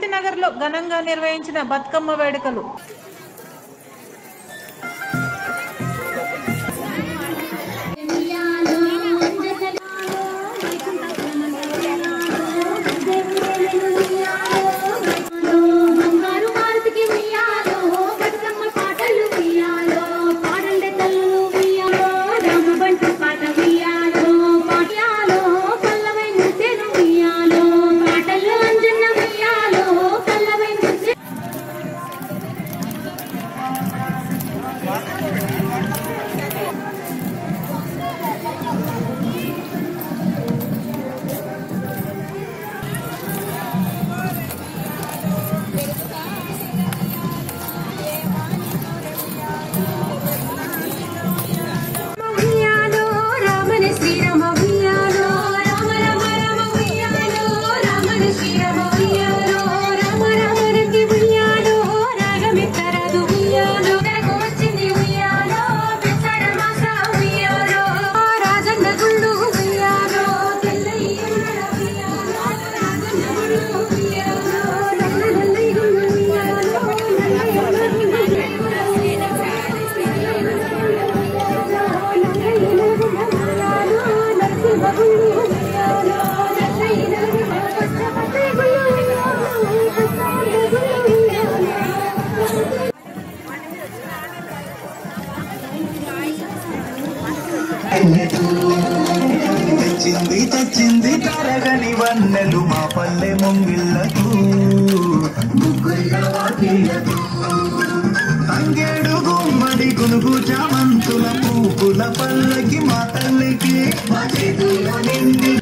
ప్రగతి నగర్లో ఘనంగా నిర్వహించిన బతుకమ్మ వేడుకలు. తెచ్చింది తెచ్చింది తరగని వన్నెలు మా పల్లె ముంగిళ్ళకు. తంగేడు గుమ్మడి గునుగు చామంతుల పూపుల పల్లకి మా తల్లికి. నిండి